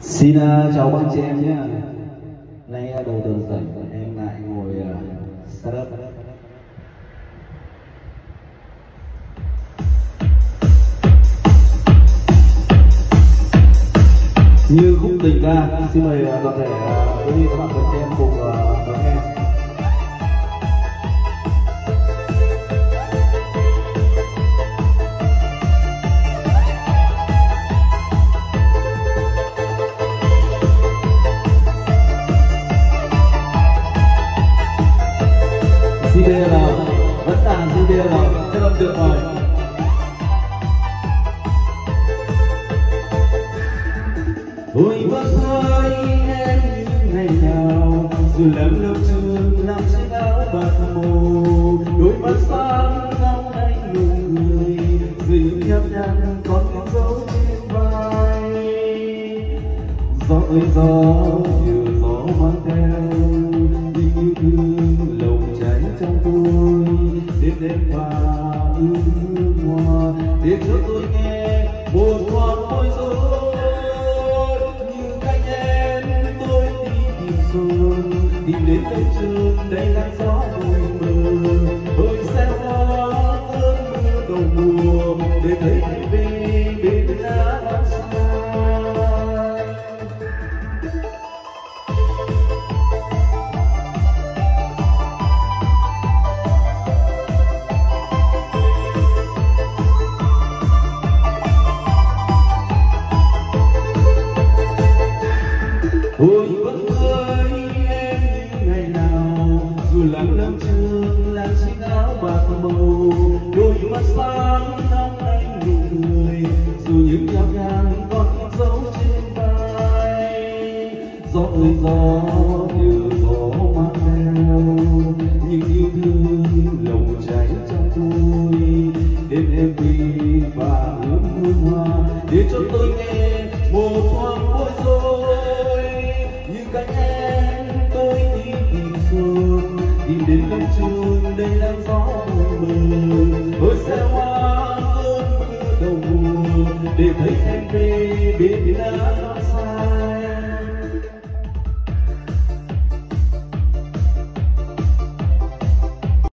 Xin uh, chào các chị em nhé. Nay uh, đầu tuần rảnh em lại ngồi uh, up. Như khúc tình ca Xin mời uh, toàn thể uh, quý vị các bạn là rồi rất là tuyệt vời Ôi vất ơi em ngày nào, Dù lắm lâu trường làm trái áo bạc mồ Đôi mắt sáng ngóng anh nụ người Dưới nhấp nhăn còn có dấu trên vai. Gió ơi, gió đêm đêm và ước hoa. Để cho tôi nghe một thoáng bối rối như cánh em tôi đi tìm xuân tìm đến cây trường đây là gió vui mờ tôi sẽ mắt sáng nóng anh nụ cười Dù những nhọc nhằn còn dấu trên vai. Gió ơi, gió như gió mang theo, Những yêu thương lòng cháy trong tôi. Đêm em vì và hướng hương hoa, Để cho tôi nghe một thoáng bối rối như cánh em tôi đi tìm xuân tìm đến cánh trường đây là gió mờ hoa cơn mưa đầu